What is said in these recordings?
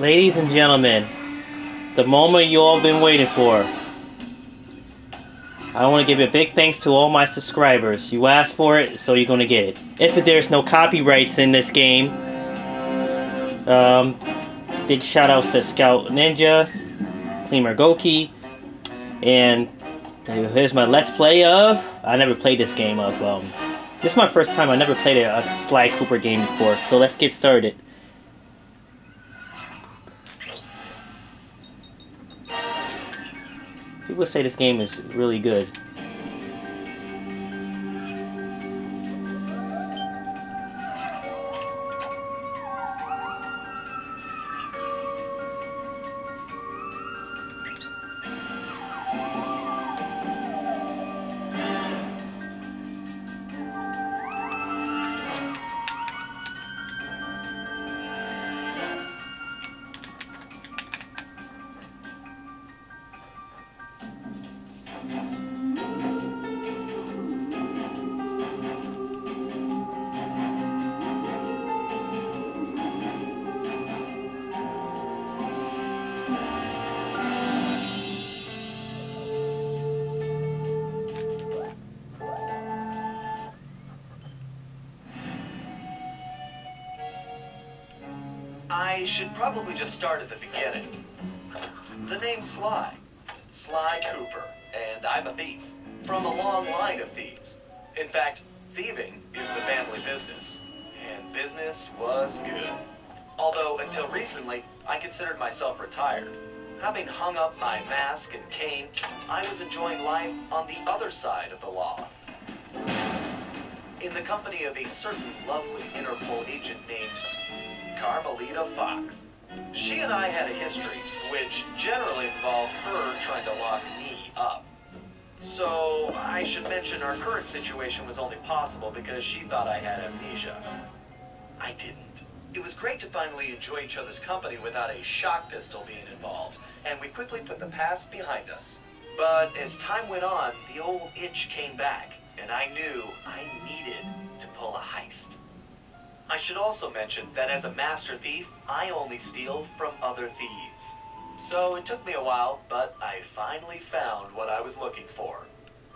Ladies and gentlemen, the moment you all been waiting for. I want to give a big thanks to all my subscribers. You asked for it, so you're going to get it. If there's no copyrights in this game, um, big shout outs to Scout Ninja, Cleaner Goki, and here's my Let's Play of. I never played this game of. Um, this is my first time. I never played a, a Sly Cooper game before, so let's get started. People say this game is really good. Should probably just start at the beginning. The name's Sly. Sly Cooper, and I'm a thief. From a long line of thieves. In fact, thieving is the family business. And business was good. Although, until recently, I considered myself retired. Having hung up my mask and cane, I was enjoying life on the other side of the law. In the company of a certain lovely Interpol agent named Carmelita Fox. She and I had a history, which generally involved her trying to lock me up. So, I should mention our current situation was only possible because she thought I had amnesia. I didn't. It was great to finally enjoy each other's company without a shock pistol being involved, and we quickly put the past behind us. But as time went on, the old itch came back, and I knew I needed to pull a heist. I should also mention that as a master thief, I only steal from other thieves. So it took me a while, but I finally found what I was looking for.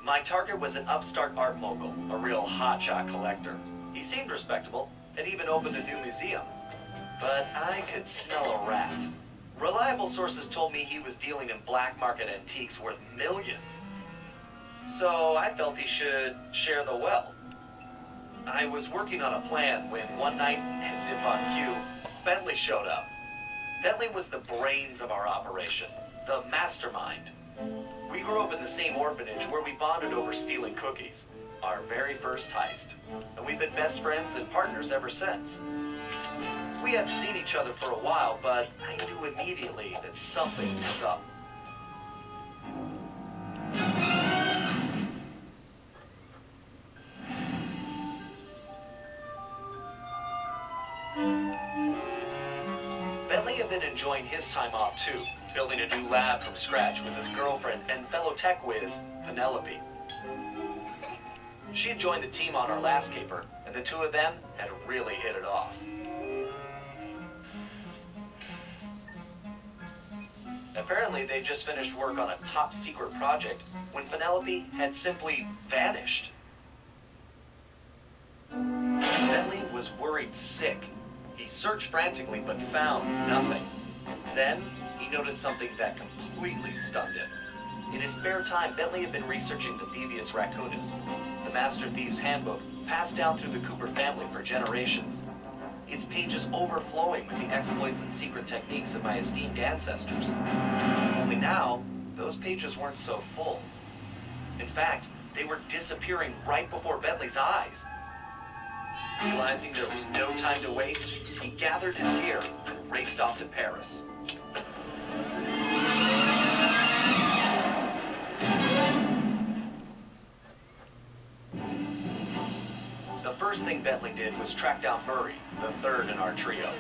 My target was an upstart art mogul, a real hotshot collector. He seemed respectable, and even opened a new museum. But I could smell a rat. Reliable sources told me he was dealing in black market antiques worth millions. So I felt he should share the wealth. I was working on a plan when one night, as if on cue, Bentley showed up. Bentley was the brains of our operation, the mastermind. We grew up in the same orphanage where we bonded over stealing cookies, our very first heist. And we've been best friends and partners ever since. We hadn't seen each other for a while, but I knew immediately that something was up. Enjoying his time off too, building a new lab from scratch with his girlfriend and fellow tech whiz, Penelope. She had joined the team on our last caper, and the two of them had really hit it off. Apparently, they just finished work on a top secret project when Penelope had simply vanished. Bentley was worried sick. He searched frantically but found nothing. Then, he noticed something that completely stunned him. In his spare time, Bentley had been researching the Thievius Raccoonus, the Master Thief's Handbook, passed down through the Cooper family for generations. Its pages overflowing with the exploits and secret techniques of my esteemed ancestors. Only now, those pages weren't so full. In fact, they were disappearing right before Bentley's eyes. Realizing there was no time to waste, he gathered his gear and raced off to Paris. The first thing Bentley did was track down Murray, the third in our trio.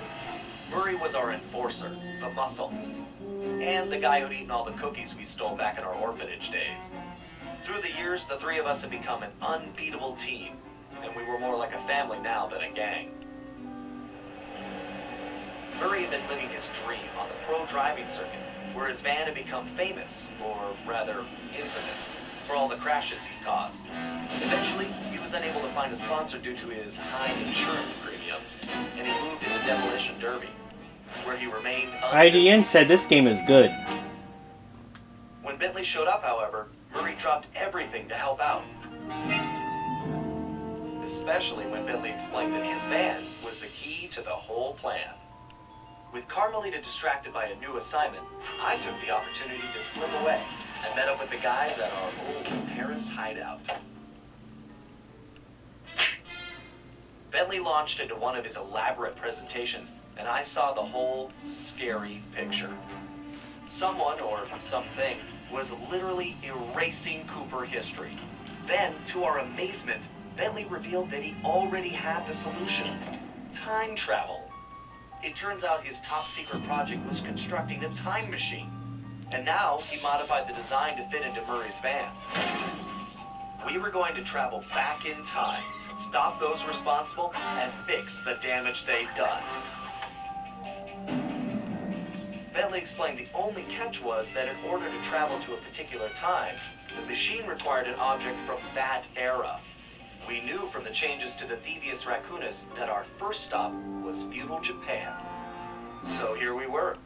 Murray was our enforcer, the muscle, and the guy who'd eaten all the cookies we stole back in our orphanage days. Through the years, the three of us had become an unbeatable team, and we were more like a family now than a gang. Murray had been living his dream on the pro driving circuit, where his van had become famous, or rather infamous, for all the crashes he caused. Eventually, he was unable to find a sponsor due to his high insurance premiums, and he moved into Demolition Derby, where he remained. IGN said this game is good. When Bentley showed up, however, Murray dropped everything to help out. Especially when Bentley explained that his van was the key to the whole plan. With Carmelita distracted by a new assignment, I took the opportunity to slip away and met up with the guys at our old Paris hideout. Bentley launched into one of his elaborate presentations, and I saw the whole scary picture. Someone or something was literally erasing Cooper history. Then, to our amazement, Bentley revealed that he already had the solution time travel. It turns out his top secret project was constructing a time machine. And now he modified the design to fit into Murray's van. We were going to travel back in time, stop those responsible, and fix the damage they'd done. Bentley explained the only catch was that in order to travel to a particular time, the machine required an object from that era. We knew from the changes to the Thievius Raccoonus that our first stop was feudal Japan. So here we were,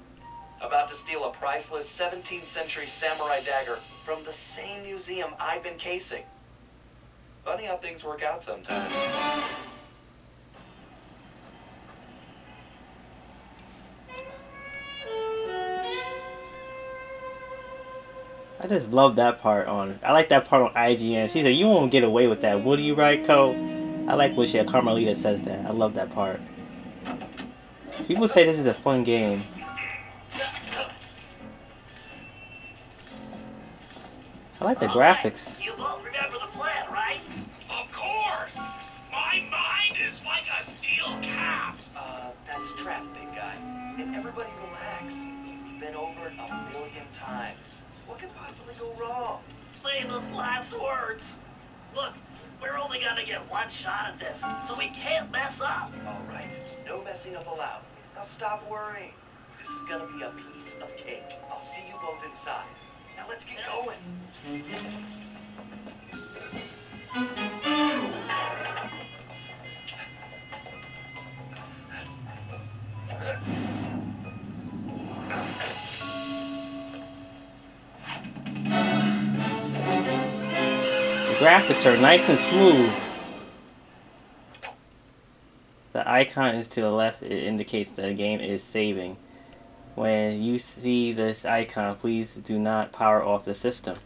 about to steal a priceless 17th century samurai dagger from the same museum I've been casing. Funny how things work out sometimes. I just love that part on. I like that part on IGN. She said, "You won't get away with that, would you, Raiko?" I like when she Carmelita says that. I love that part. People say this is a fun game. I like the All graphics. right, You both remember the plan, right? Of course! My mind is like a steel cap! Uh, that's trap, big guy. And everybody relax. We've been over it a million times. What could possibly go wrong? Play Famous last words. Look, we're only gonna get one shot at this, so we can't mess up. All right, no messing up allowed. Now stop worrying. This is gonna be a piece of cake. I'll see you both inside. Now let's get going. The graphics are nice and smooth. The icon is to the left. It indicates the game is saving. When you see this icon, please do not power off the system.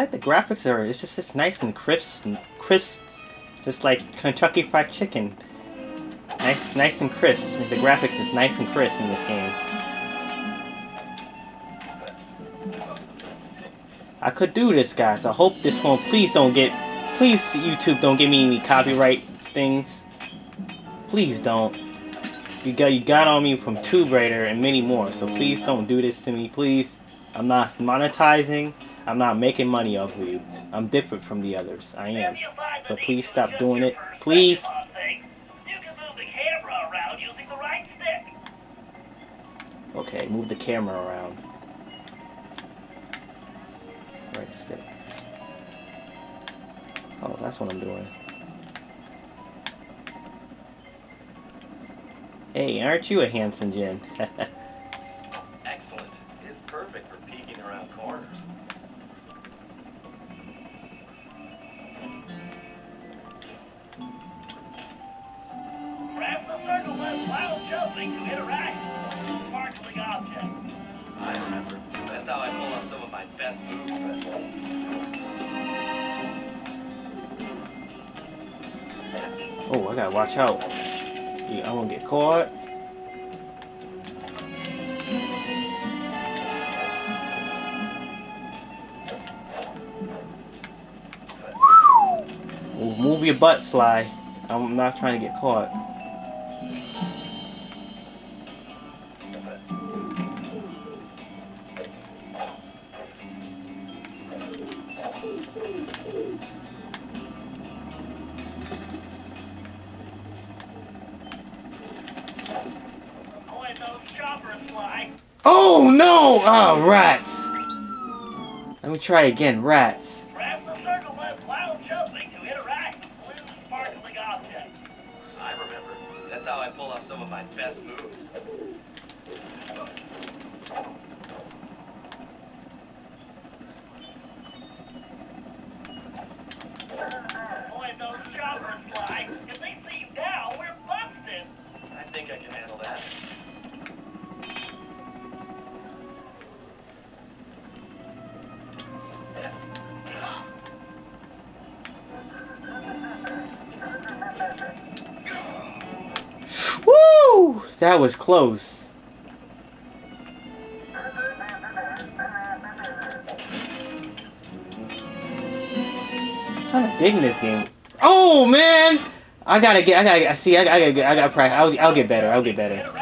Like the graphics are it's just it's nice and crisp and crisp just like Kentucky Fried Chicken. Nice nice and crisp. The graphics is nice and crisp in this game. I could do this guys. I hope this one please don't get please YouTube don't give me any copyright things. Please don't. You got you got on me from Tomb Raider and many more, so please don't do this to me, please. I'm not monetizing. I'm not making money off of you. I'm different from the others. I am. If you find the So please stop doing it. Please. perspective on things, You can move the camera around using the right stick. Okay, move the camera around. Right stick. Oh, that's what I'm doing. Hey, aren't you a handsome Jen? Excellent. Circle left while jumping to interact with a sparkling object. I remember. That's how I pull off some of my best moves. oh, I gotta watch out. Yeah, I won't get caught. Move your butt, Sly. I'm not trying to get caught. Try again, rats. That was close. of digging this game. Oh man! I gotta get. I gotta see. I, I gotta. I gotta practice. I'll, I'll get better. I'll get better.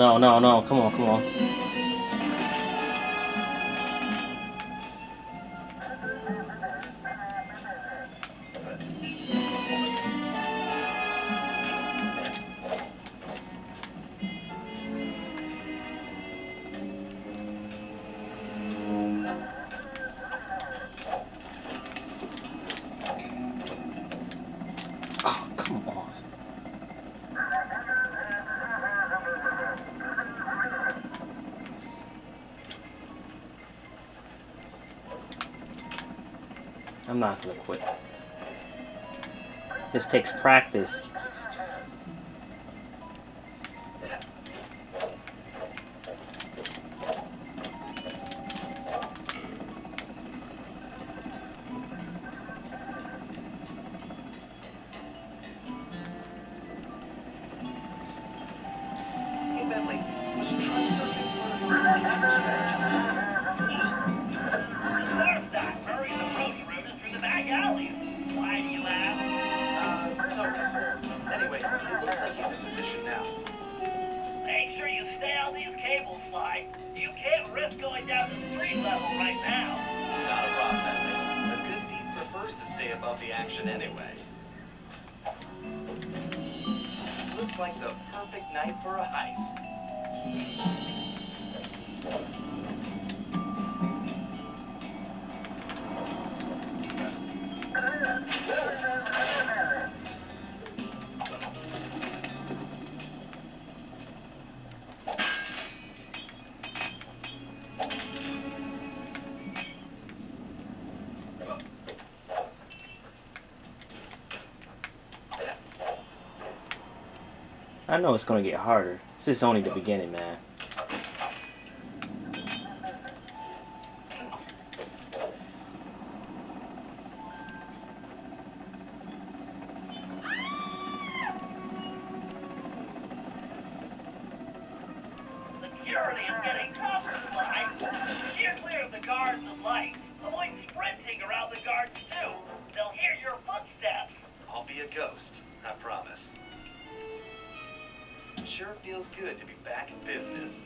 No, no, no! Come on, come on. I'm not gonna quit. This takes practice. Anyway. Looks like the perfect night for a heist. Know it's gonna get harder. This is only the beginning, man. Sure feels good to be back in business.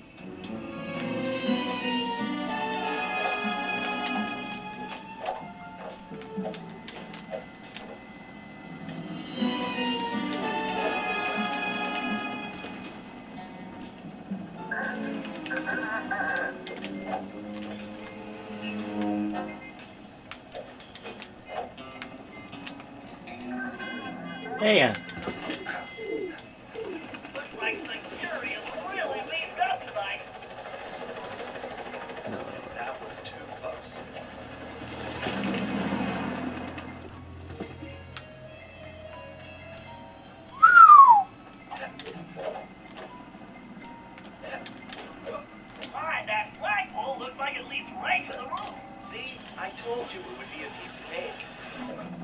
I told you it would be a piece of cake.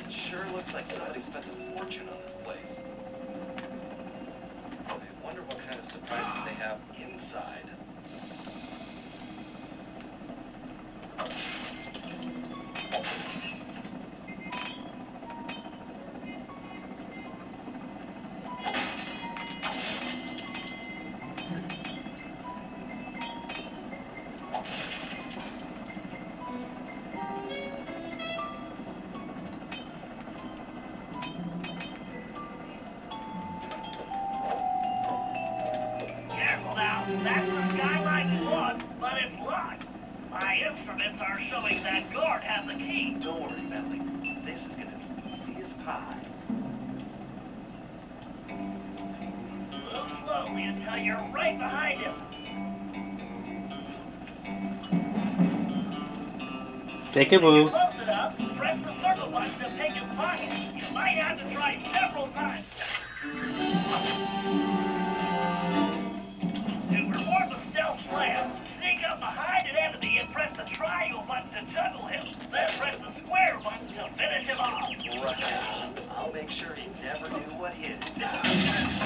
It sure looks like somebody spent a fortune on this place. Oh, I wonder what kind of surprises they have inside. Move slowly until you're right behind him. Take a move. Close enough, press the circle button to take his pocket. You might have to try several times. To perform the stealth slam, sneak up behind an enemy and press the triangle button to juggle him. Then press the square button to finish him off. Right. I'll make sure he never knew what hit him.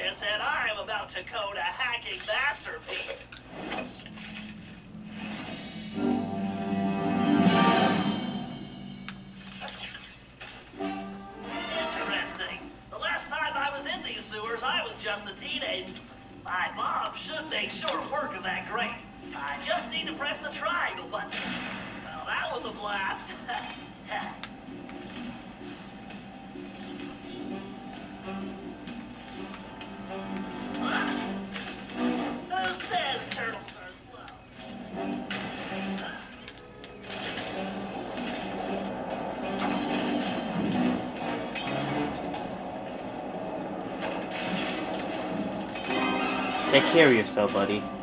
And I am about to code a hacking masterpiece. Scare yourself, buddy.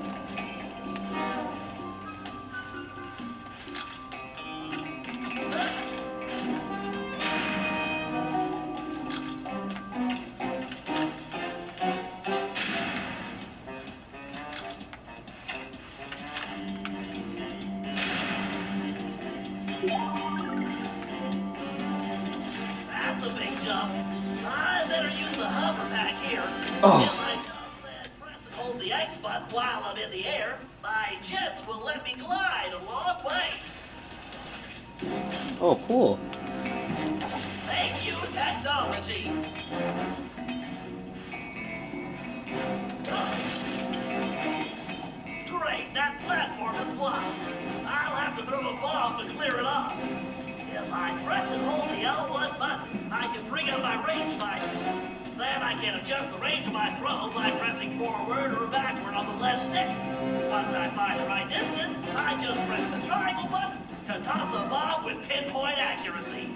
bob with pinpoint accuracy.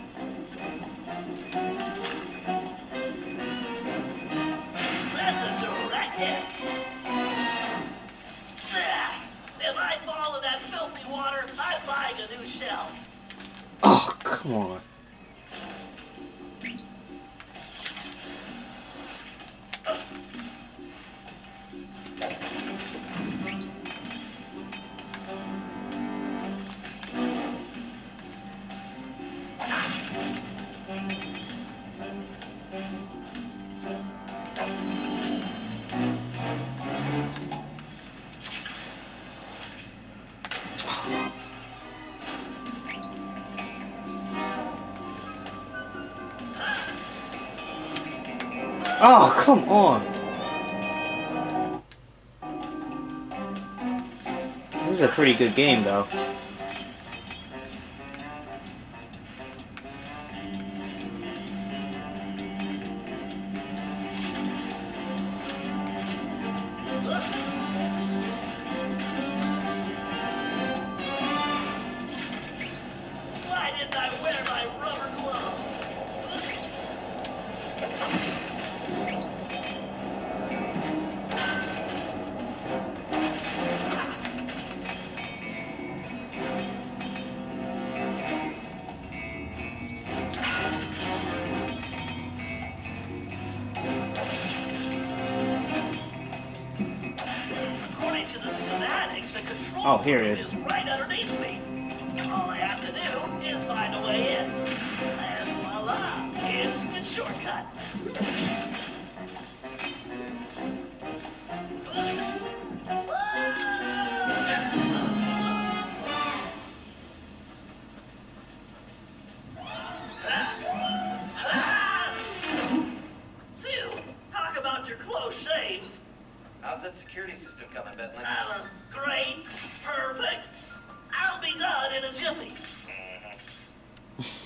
That's a direct hit. If I fall in that filthy water, I'm buying a new shell. Oh, come on. Oh, come on. This is a pretty good game, though.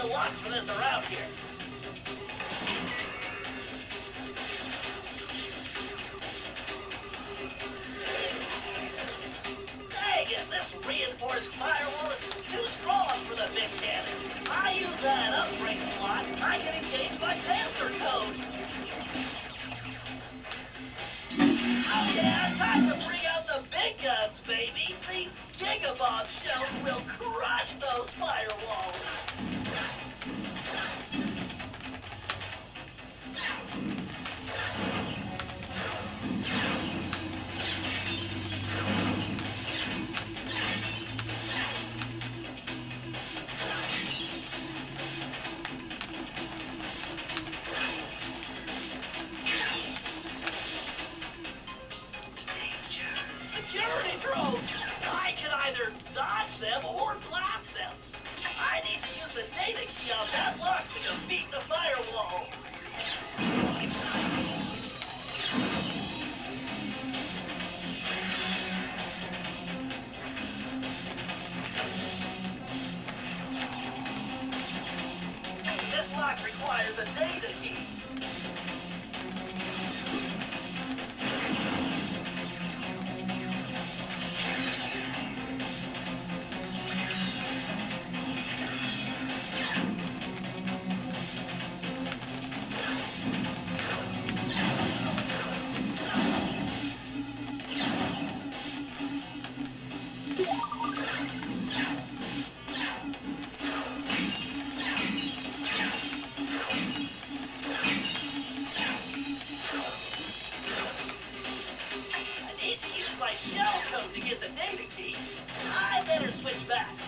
a lock for this around here. Dang it, this reinforced firewall is too strong for the big cannon. I use that upgrade slot, I can engage my Panther code. Oh yeah, time to bring out the big guns, baby. These Gigabomb shells will crush those firewalls. Switch back.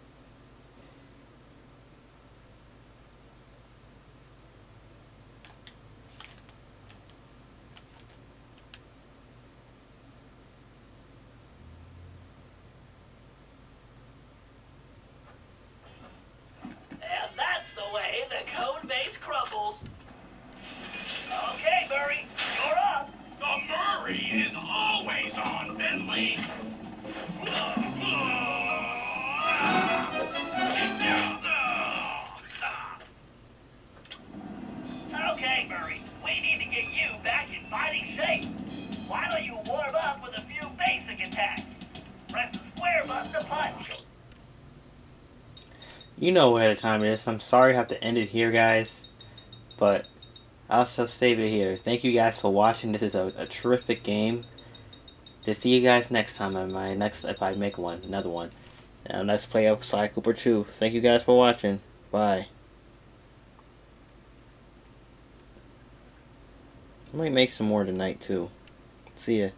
You know what time it is. I'm sorry I have to end it here, guys. But I'll just save it here. Thank you guys for watching. This is a, a terrific game. To see you guys next time on my next, if I make one, another one. Now let's play up Sly Cooper 2. Thank you guys for watching. Bye. I might make some more tonight too. See ya.